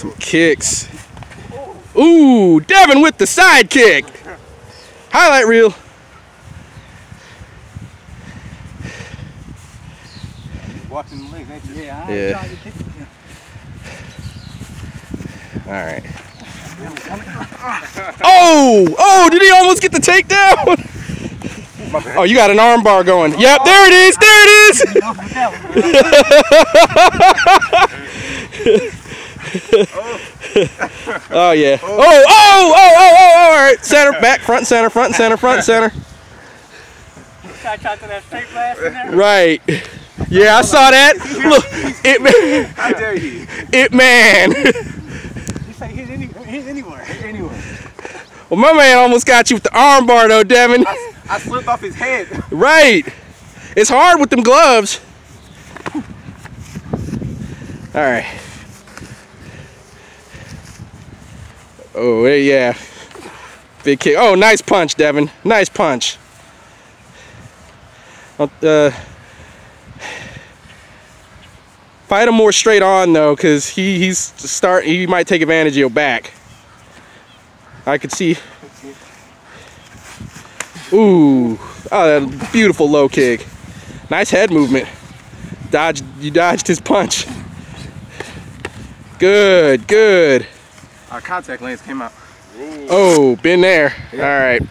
Some kicks. Ooh, Devin with the side kick. Highlight reel. Watching the you? Yeah. I Yeah. tried to kick it. All right. Oh, oh, did he almost get the takedown? Oh, you got an arm bar going. Yep, there it is, there it is. Off with that one. Oh yeah. Oh, oh, oh, oh, oh, oh, all right. Center, back, front, center, front, center, front, center. Guy tried to that straight blast in there. Right. Yeah, I saw that. Look, it man, How dare you? it man. You say hit, any, hit anywhere. Anyway, Well, my man almost got you with the arm bar though, Devin. I slipped off his head. Right. It's hard with them gloves. All right. Oh, yeah. Big kick. Oh, nice punch, Devin. Nice punch. Uh, fight him more straight on though, cause he he's start. He might take advantage of your back. I could see. Ooh, oh, that beautiful low kick. Nice head movement. Dodged, you dodged his punch. Good, good. Our contact lens came out. Oh, been there. All right.